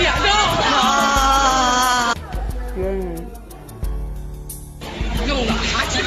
两的啊。别用的还是